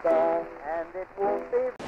star, and it won't be.